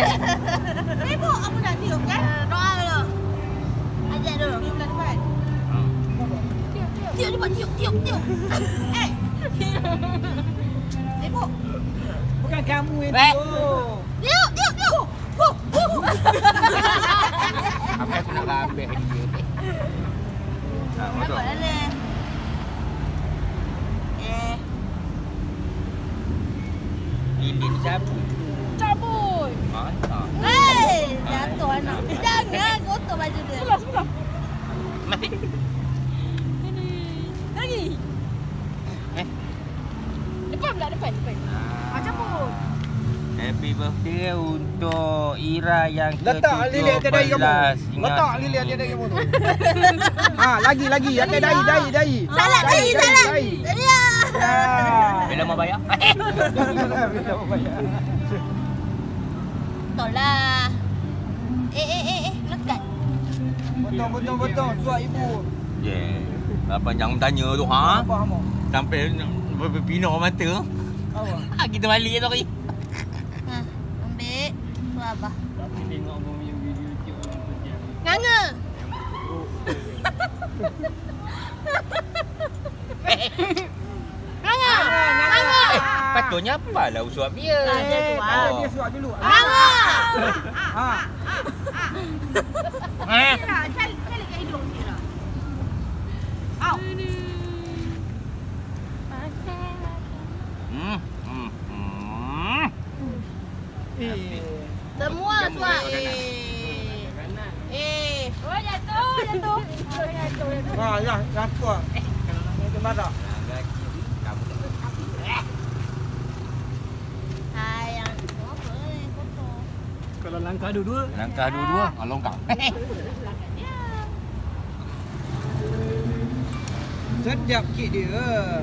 Tepuk apa nak tiup kan? Uh, Doa dulu. Ajak dulu. Tiup lah depan. Tiup, tiup. Tiup, tiup, tiup, tiup. Eh. Tepuk. Bukan kamu yang tiup. Tiup, tiup, tiup. Huh, huh, huh. Apa aku nak ambil dia? Tak, masuk. Eh. Ini siapa? Hei, jatuh anak. Jangan kotor baju dia. Sebelah, sebelah. Lagi. Eh? Depan pula, depan, depan. Ah, cabut. Happy birthday untuk Ira yang ke Letak lilin atas dahi kamu. Letak lilin atas dahi kamu tu. Ha, lagi lagi atas dahi dahi dahi. Salat Dahi. Ya. Ya. Bila mau bayar? Bila mau bayar. Betul lah. Eh, eh, eh, eh. Lekat. Betul betul betul. Suat ibu. Yeah. Apa jangan tanya tu ha? Sampai berpindah mata. Apa? Ha, kita balik tu hari. Ha, ambil. Tu abah. Tapi tengok abang punya video YouTube orang kerja. Nganga. Nganga. Eh, patutnya apa lah usuap dia? Ah, dia suap. Dia suat dulu. Ha. Eh, Cari, cari kat hidung Kira. Au. Hmm. Hmm. Hmm. Eh. Semua suap. Eh. Eh. Oh, jatuh, jatuh. Oh, jatuh, jatuh. Ha, ya, jatuh. Itu marah. Kamu Sayang. Apa ni? Kotor. Kalau langkah dua-dua, Langkah dua-dua, ah, longkang. Sedap kek dia.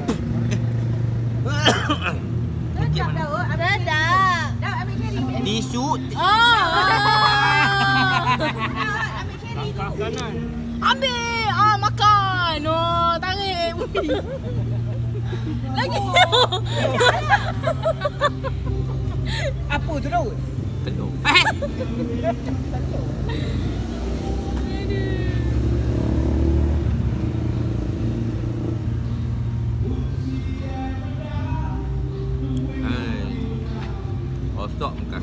Sedap dah, oh. Sedap. Dah, ambil cherry. Tisu. Oh. langkah kanan. Ambil. Ah, makan. Oh, tarik. Lagi. Apa tu Daud? Telur. Hai. Osok muka.